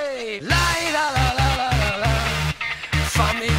Hey! La la la la la la. Family.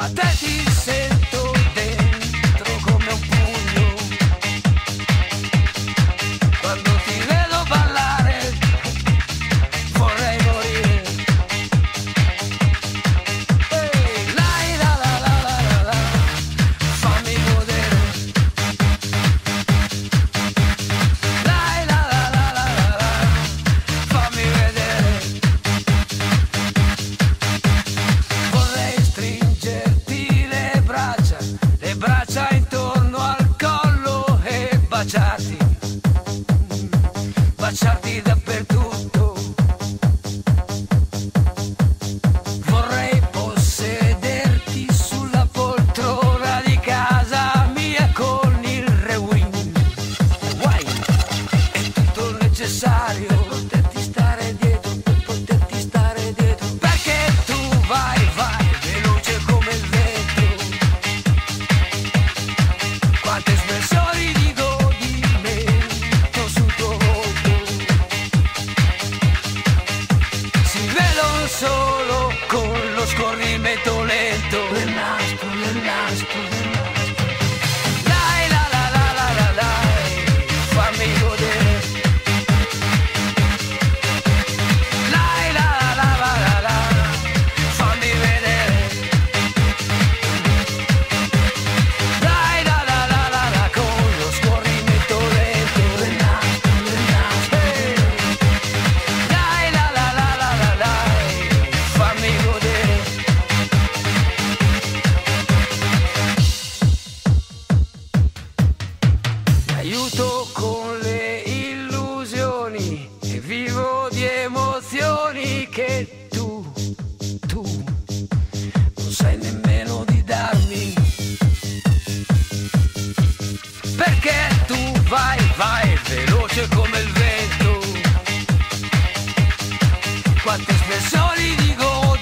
Até daddy said vai, vai, veloce come il vento. Quante espressioni di gola.